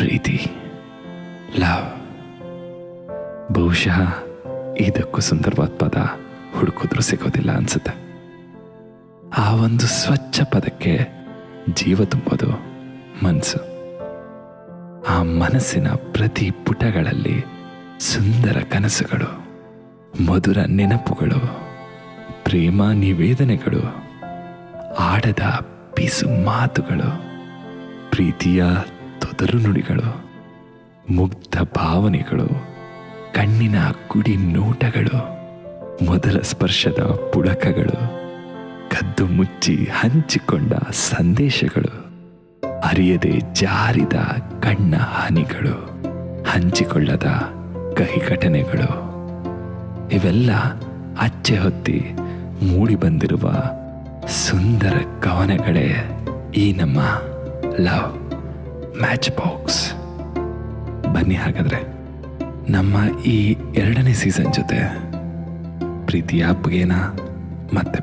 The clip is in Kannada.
ಪ್ರೀತಿ, ಲವ್, ಬಹುಶಃ ಇದಕ್ಕೂ ಸುಂದರವಾದ ಪದ ಹುಡುಕಿದ್ರೂ ಸಿಗೋದಿಲ್ಲ ಅನ್ಸುತ್ತೆ. ಆ ಒಂದು ಸ್ವಚ್ಛ ಪದಕ್ಕೆ ಜೀವ ತುಂಬೋದು ಮನಸ್ಸು ಆ ಮನಸ್ಸಿನ ಪ್ರತಿ ಪುಟಗಳಲ್ಲಿ ಸುಂದರ ಕನಸುಗಳು, ಮಧುರ ನೆನಪುಗಳು, ಪ್ರೇಮ ನಿವೇದನೆಗಳು, ಆಡದ ಪಿಸು ಮಾತುಗಳು, ಪ್ರೀತಿಯ ತೊದಲು ನುಡಿಗಳು ಮುಗ್ಧ ಭಾವನೆಗಳು, ಕಣ್ಣಿನ ಕುಡಿ ನೋಟಗಳು, ಮೊದಲ ಸ್ಪರ್ಶದ ಪುಡಕಗಳು ಕದ್ದು ಮುಚ್ಚಿ ಹಂಚಿಕೊಂಡ ಸಂದೇಶಗಳು, ಅರಿಯದೆ ಜಾರಿದ ಕಣ್ಣ ಹನಿಗಳು, ಹಂಚಿಕೊಳ್ಳದ ಕಹಿ ಘಟನೆಗಳು ಇವೆಲ್ಲ ಅಚ್ಚೆ ಹೊತ್ತಿ ಮೂಡಿ ಬಂದಿರುವ ಸುಂದರ ಕವನಗಳೇ ಈ ನಮ್ಮ ಲವ್. ಮ್ಯಾಚ್ ಬಾಕ್ಸ್ ಬನ್ನಿ ಹಾಗಾದ್ರೆ. ನಮ್ಮ ಈ ಎರಡನೇ ಸೀಸನ್ ಜೊತೆ ಪ್ರೀತಿಯ ಆಪ್ಗೇನ ಮತ್ತೆ